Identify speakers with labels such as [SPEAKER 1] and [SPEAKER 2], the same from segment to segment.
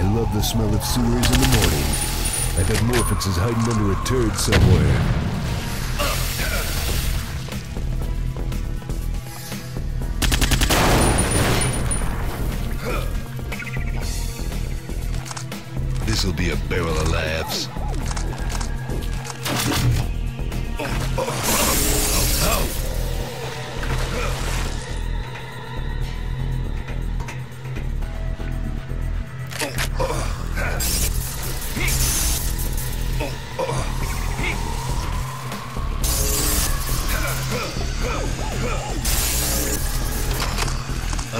[SPEAKER 1] I love the smell of sewers in the morning. I bet Morphix is hiding under a turd somewhere. This'll be a barrel of laughs.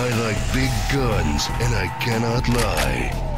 [SPEAKER 1] I like big guns, and I cannot lie.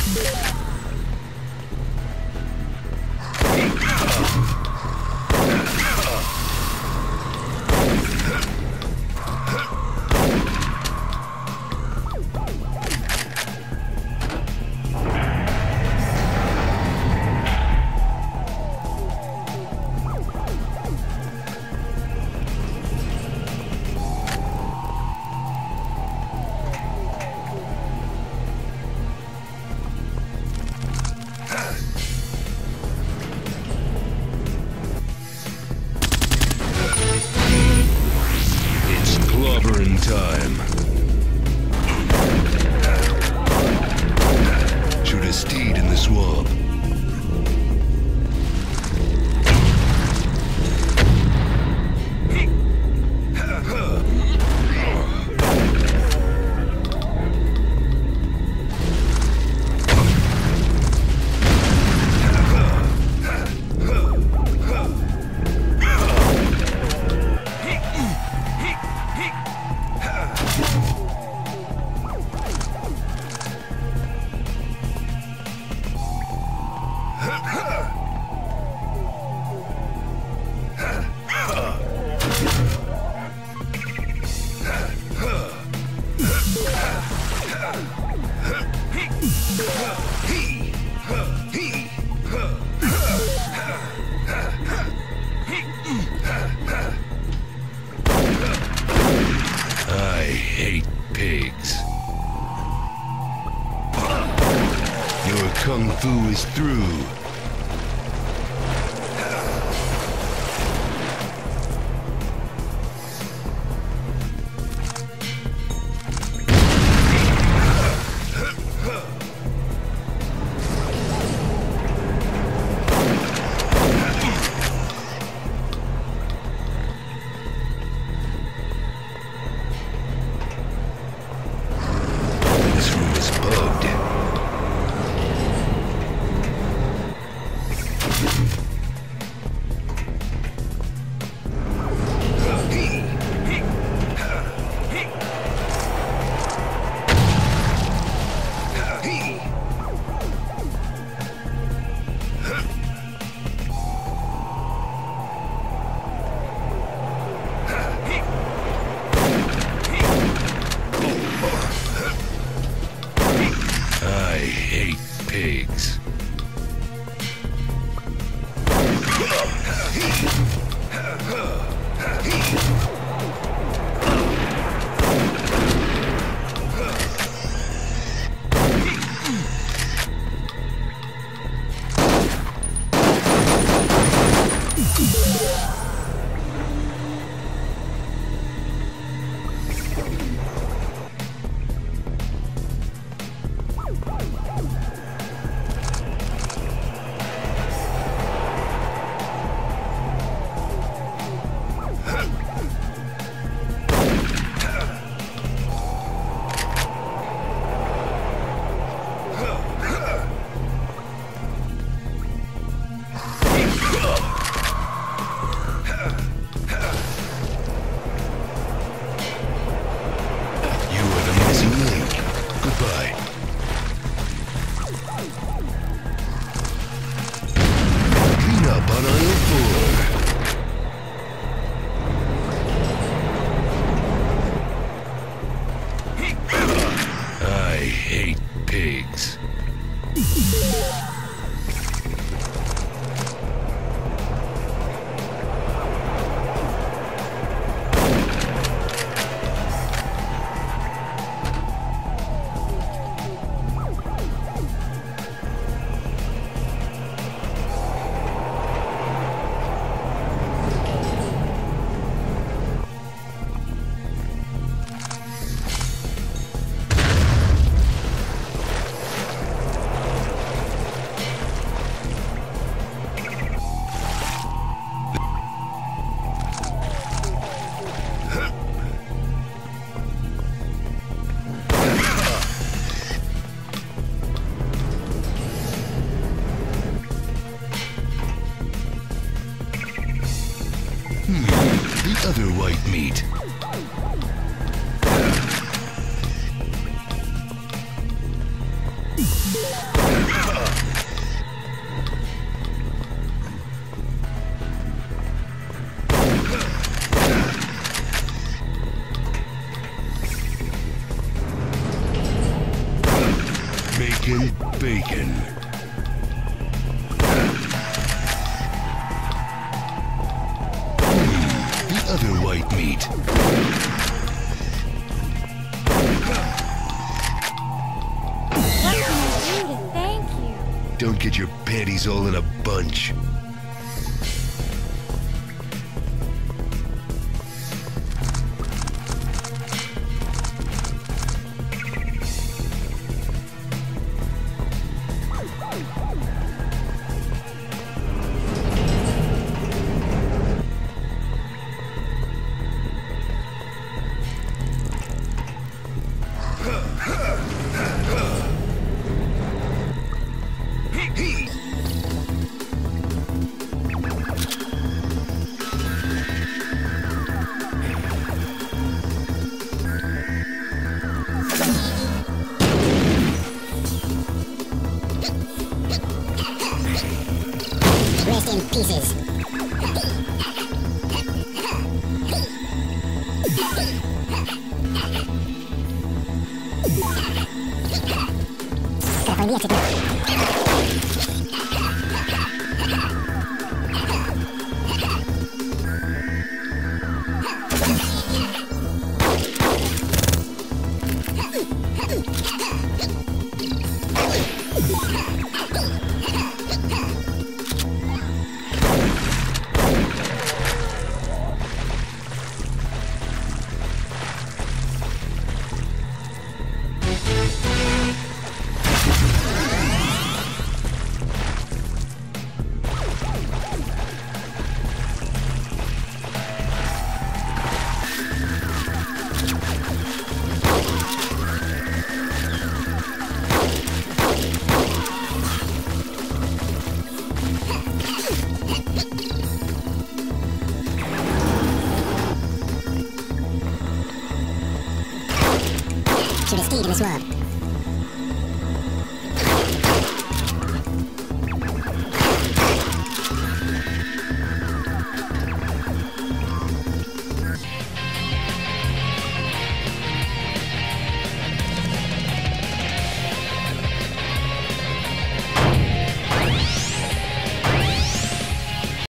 [SPEAKER 1] It's clobbering time. Fu is through. Meat.
[SPEAKER 2] What can I do to thank you?
[SPEAKER 1] Don't get your panties all in a bunch.
[SPEAKER 3] Rest in pieces.